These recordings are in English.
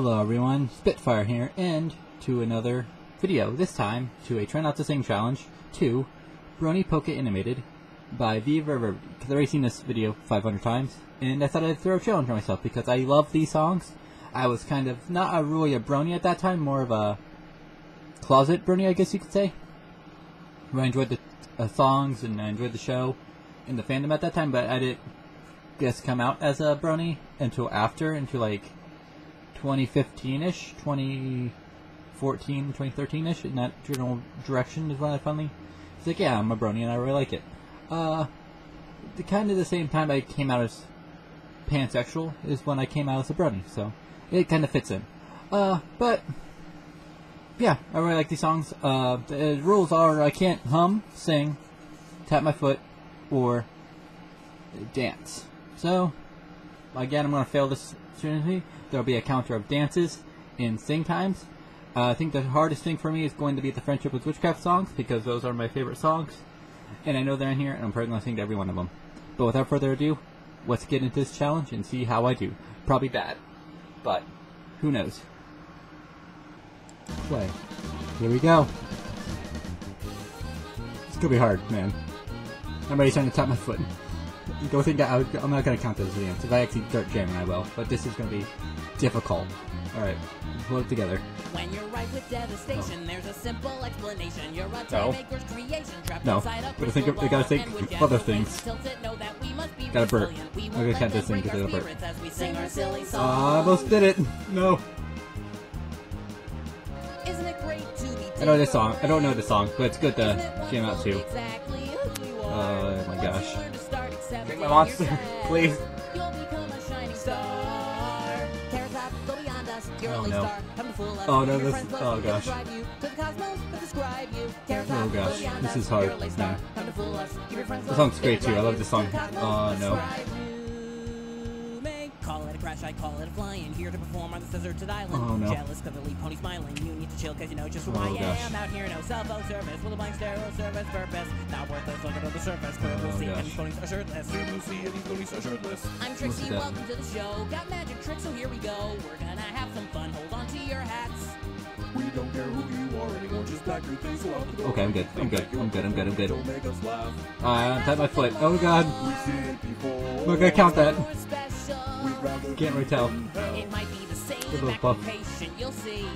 Hello everyone, Spitfire here, and to another video, this time to a Try Not to Sing challenge to Brony Polka Animated by Viva Reverie. Because I've already seen this video 500 times, and I thought I'd throw a challenge on myself because I love these songs. I was kind of, not a really a Brony at that time, more of a closet Brony, I guess you could say. I enjoyed the uh, songs and I enjoyed the show and the fandom at that time, but I didn't guess come out as a Brony until after, until like 2015-ish, 2014, 2013-ish, in that general direction is when I finally was like, yeah, I'm a brony and I really like it. Uh, the kind of the same time I came out as pansexual is when I came out as a brony, so it kind of fits in. Uh, but yeah, I really like these songs. Uh, the rules are I can't hum, sing, tap my foot, or dance. So, again, I'm going to fail this opportunity. There'll be a counter of dances and sing times. Uh, I think the hardest thing for me is going to be the Friendship with Witchcraft songs because those are my favorite songs. And I know they're in here, and I'm probably going to sing every one of them. But without further ado, let's get into this challenge and see how I do. Probably bad, but who knows. Play. Here we go. It's gonna be hard, man. I'm ready to tap my foot. Don't think I, I'm not gonna count those as dance. If I actually start jamming, I will. But this is gonna be difficult. All right, pull it together. When you're ripe with devastation, Oh. there's a simple explanation. You're a No. toymaker's creation, trapped No. inside a Gotta think of- we gotta think other things. tilted, know that we must be Gotta burp. I'm gonna count this thing break 'cause our it'll burp. spirits as we sing our silly songs. I almost did it. No. Isn't it great to be I know this song. I don't know the song, but it's good to jam out to. Oh my gosh. Take my monster, please. You'll become a shining star. Terrace up, go beyond us. You're Oh, no. star. Come to fool us. Oh, no, this- friends love oh, gosh. you to the cosmos, but describe you. Terrace Oh, gosh. This is hard, You're a late star. man. Come to fool us. Your friends The song's great, too. I love this song. Oh, no. I call it a flying. Here to perform on this deserted island. Oh, no. Jealous cause the lead pony smiling. You need to chill cause you know just who Oh, I gosh. am. Out here, no cell phone service. With a blank sterile service purpose. Not worth it, look under the surface. Curve will Oh, see, and gosh. these ponies are shirtless. Lucy and these ponies are shirtless. I'm What's Trixie, that? welcome to the show. Got magic tricks, so here we go. We're gonna have some fun. Hold on to your hats. We don't care who you are anymore, just pack your things so out the door. Okay, I'm good. I'm good. I'm good. I'm good. I'm good. Don't make us laugh. Uh, tap my foot. Oh god. We've seen it before. We're gonna count that. More special. We'd rather Can't really tell. It might be the same. Give it a puff. you'll see.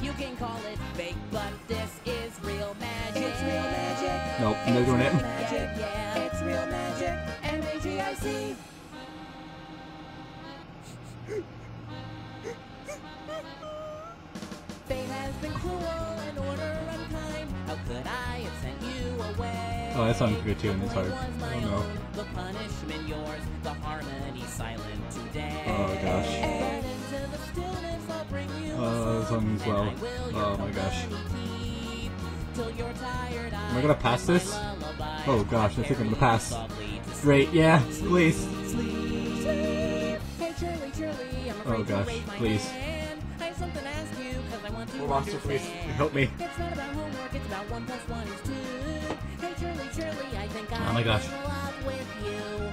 You can call it fake, but this is real magic. It's real magic. Nope, I'm not doing it. Magic, yeah. It's real magic. M A G I C. Fate has been cruel and order unkind. How could I have sent you away? Oh, that sounds good too, and it's hard. Oh, no. the punishment yours, the harmony silent today. Oh, gosh. And into the stillness I'll bring you a Oh, this one as well. and I will your Oh, my gosh. company keep till you're tired Am I gonna pass this? Oh, gosh, I think I'm gonna pass. you softly to Great, yeah, please. sleep, sleep. Hey, Shirley, Shirley, I'm afraid Oh, gosh, please. hand. I have something to ask you 'cause I want to monster, please, help me. It's not about homework, it's about one plus one is two. Oh my gosh. in love with you.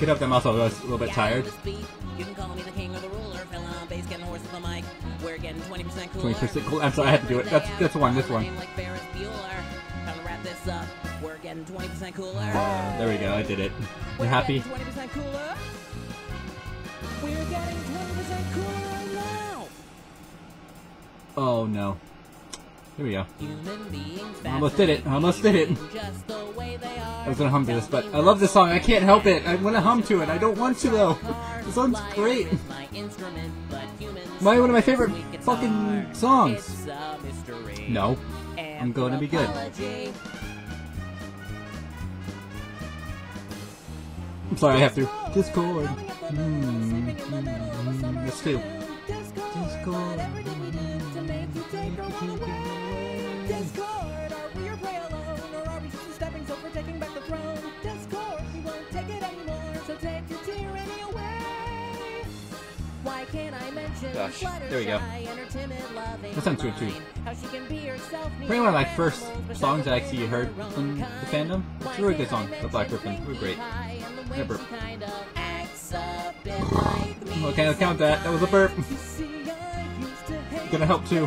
Get up them also, I was a little bit Yeah, tired. You can call me the king or the ruler. Fill on bass, getting hoarse with the mic. We're getting 20% cooler. 20% cool. I'm sorry, I had to do it. That's- that's the one, this one. Like Ferris Bueller. To wrap this up. We're getting 20% cooler. Uh, there we go, I did it. We're You happy? getting 20% cooler. We're getting 20% cooler now. Oh no. Here we go. I almost did it. I almost did it. Just the way they are. I was gonna hum to this, but I love this song. I can't help it. I want to hum to it. I don't want to though. This song's great. My one of my favorite fucking songs. No, I'm going to be good. I'm sorry, I have to. Discord. Hmm. Mm, This too. Discord, Gosh, there we go. That sounds good, too. Probably one of my first songs I actually heard in the fandom. It's a really good song, The Black Griffin. We're great. Burp. and like me. Okay, I'll count that. That was a burp. Gonna help too.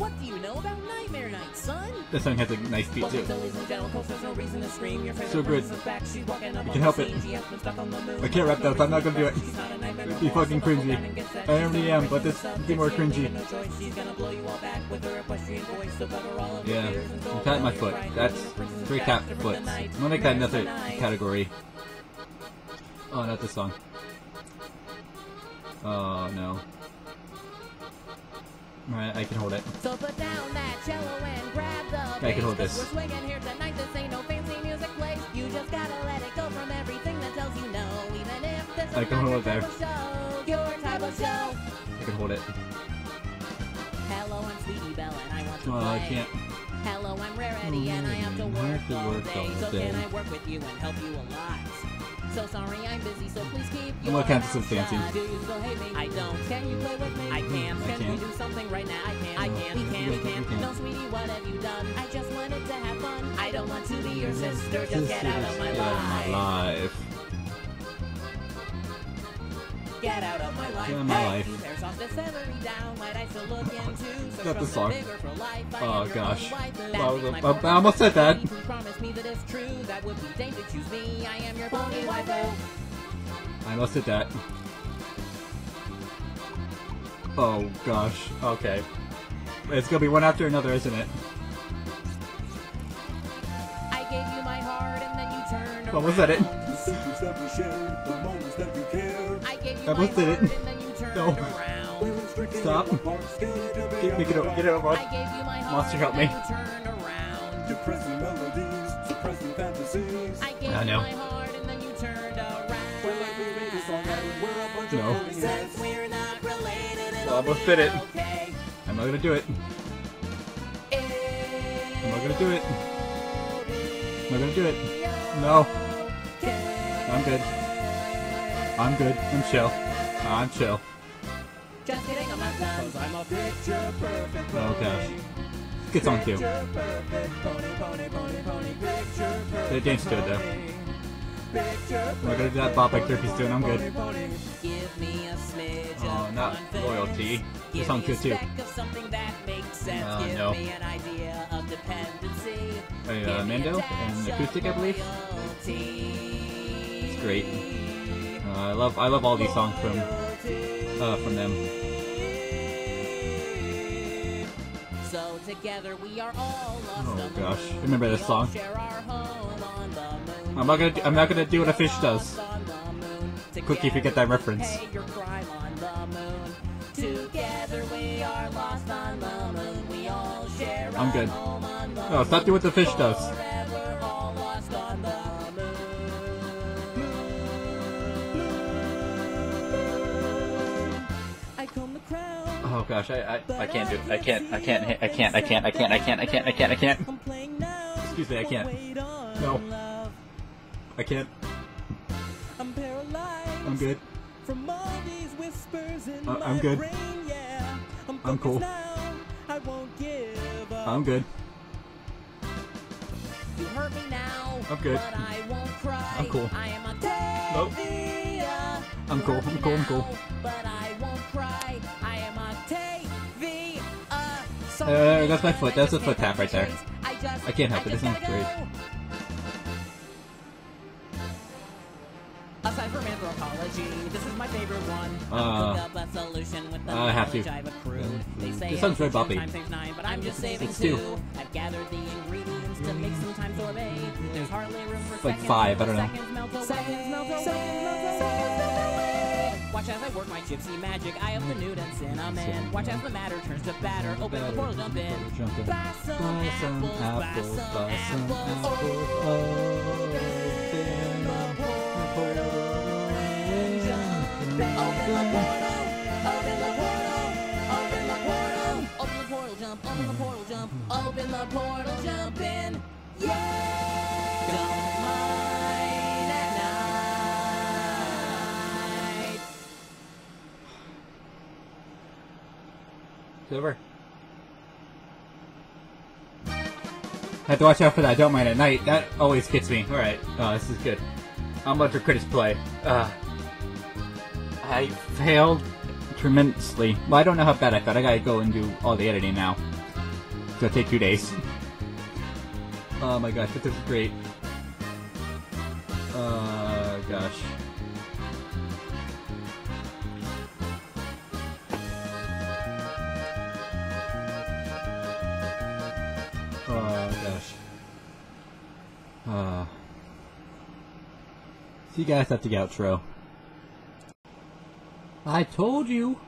What do you know about Nightmare Night, son? This song has a nice beat too. So good. You can help it. I can't rap that, I'm not gonna do it. It'd be fucking cringy. I already am, but this would be more cringy. Yeah. I'm my foot. That's three tap foots. I'm gonna make that another category. Oh, not this song. Oh no. Alright, I can hold it. So put down that cello and grab the I can hold this. We're swinging here tonight. This ain't no fancy music place. You just gotta let it go from everything that tells you no. Even if this I can hold it there. show, your type of show. I can hold it. Hello, I'm Sweetie Belle and I want to Oh, play. I can't. Hello, I'm Rarity and I have to Mm, work, I have to all day. all so can I work with you and help you a lot? So sorry, I'm busy, so please keep your gonna count this mouth shut. Do you still hate me? I don't. Can you play with me? I hmm, can. I Can we do something right now? I can. I can. We can. We can. We can. No, sweetie, what have you done? I just wanted to have fun. I don't want to be your sister. Just get out of my Get out of my life. Get out of my life. Get out of my hey, life. you there's off the celery down. Might I still look into? Search Got the song. bigger for life. Oh, gosh. That That was makes I almost said that. Please promise me that it's true. That would be Dane to choose me. I am your pony waifu. I must hit that. Oh gosh. Okay. It's gonna be one after another, isn't it? I gave you my heart and then you turned around. Almost said it. The secrets that we I lifted it. No. Stop. Get, make it up. Get it up. Monster, help me. Depressing melodies, suppressing fantasies. I gave I know. my heart and then you turned around. No. Well, I almost did it. I'm not gonna do it. I'm not gonna do it. I'm not gonna do it. No. I'm good. I'm good. I'm chill. I'm chill. Just kidding, I'm not I'm a picture perfect pony. Oh gosh. Gets on cue. They dance to it though. I'm not gonna do that bop like doing, I'm good. Oh, not loyalty. This sounds good too. Uh, no. dependency uh, Mando and acoustic, I believe. It's great. Uh, I love I love all these songs from uh, from them. So together we are all Oh gosh, I remember this song? I'm not gonna do, I'm not gonna do what a fish does. Quick, if you get that reference. I'm good. No, it's not do what the fish does. Oh gosh, I I, I can't do it. I can't I can't I can't I can't I can't I can't I can't I can't I can't. I'm playing now. Excuse me, I can't. Wait on No. love. I can't. I'm paralyzed. I'm good. From all these whispers in Uh, my I'm good. brain, yeah. I'm, I'm cool. Now. I won't give up. I'm good. You hurt me now. I'm good. But I won't cry. I'm cool. I am Nope. Octavia. I'm cool, I'm cool, I'm cool. Uh, that's my foot. I That's a foot tap right there. I can't help it. This one's great. Aside from anthropology, this is my favorite one. Uh, Look up a solution with the I have to. knowledge I've accrued. They say This song's very boppy. nine, but I'm just saving It's two. two. I've gathered the ingredients to make some time sorbet. There's hardly room for Like seconds. five, I don't know. Seconds melt away. Seconds melt away. Seconds melt away. Watch as I work my gypsy magic. I have the nude and cinnamon. Watch as the matter turns to batter. Open the portal, jump in. Buy some Buy some apples, apples, buy some buy some apples. apples. Open the portal and jump in. Open the portal, open the portal, open the portal, open the portal, jump, open the portal, jump, open the portal, jump in. Yeah! Over. I have to watch out for that. Don't mind at night. That always gets me. All right. Oh, this is good. I'm about to critics play. Uh, I failed tremendously. Well, I don't know how bad I failed. I gotta go and do all the editing now. It's gonna take two days. Oh my gosh, this is great. Uh, gosh. Uh. So you guys to get outro. I told you,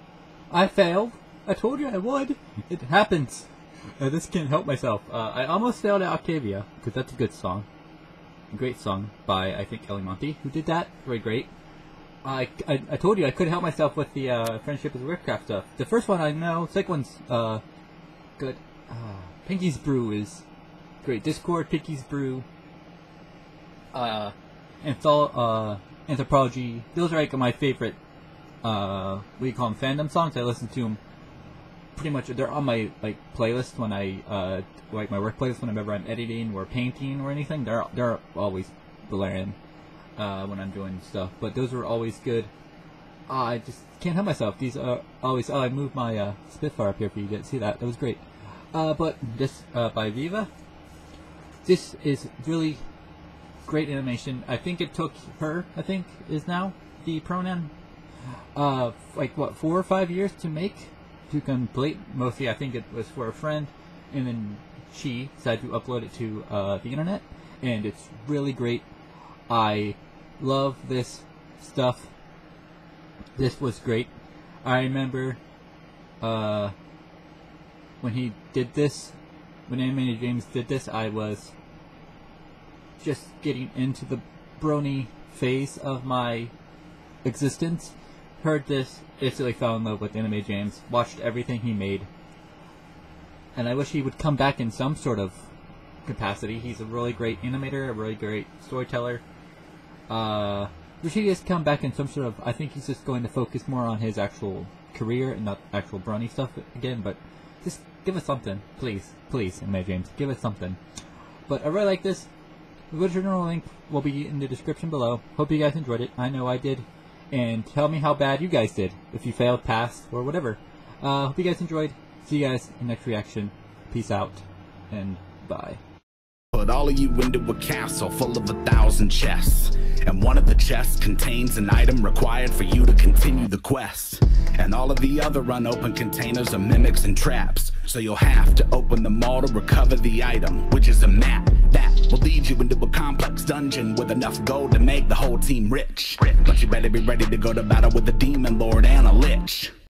I failed. I told you I would. It happens. Uh, this can't help myself. Uh, I almost failed at Octavia because that's a good song, a great song by I think Ellie Monty who did that. Very great. I, I, I told you I couldn't help myself with the uh, friendship with Witchcraft stuff. The first one I know. Second one's uh, good. Uh, Pinkie's Brew is great. Discord, Pinkie's Brew, uh, uh, Anthropology. Those are like my favorite. Uh, what do you call them? Fandom songs. I listen to them pretty much. They're on my like playlist when I uh, like my work playlist whenever I'm editing or painting or anything. They're they're always blaring uh, when I'm doing stuff. But those are always good. Uh, I just can't help myself. These are always. Oh, I moved my uh, Spitfire up here for you to see that. That was great. Uh, but this uh, by Viva. This is really great animation. I think it took her. I think is now the pronoun. Uh, like what four or five years to make to complete. Mostly, I think it was for a friend, and then she decided to upload it to uh, the internet, and it's really great. I love this stuff. This was great. I remember uh, when he did this, when Animated James did this, I was just getting into the brony phase of my existence. Heard this, instantly fell in love with Anime James, watched everything he made, and I wish he would come back in some sort of capacity. He's a really great animator, a really great storyteller. Uh, wish he just come back in some sort of. I think he's just going to focus more on his actual career and not actual brony stuff again. But just give us something, please, please, Anime James, give us something. But I really like this. The original link will be in the description below. Hope you guys enjoyed it. I know I did. And tell me how bad you guys did. If you failed, passed, or whatever. Uh, hope you guys enjoyed. See you guys in next reaction. Peace out. And bye. Put all of you into a castle full of a thousand chests. And one of the chests contains an item required for you to continue the quest. And all of the other unopened containers are mimics and traps. So you'll have to open them all to recover the item, which is a map will lead you into a complex dungeon with enough gold to make the whole team rich. But you better be ready to go to battle with a demon lord and a lich.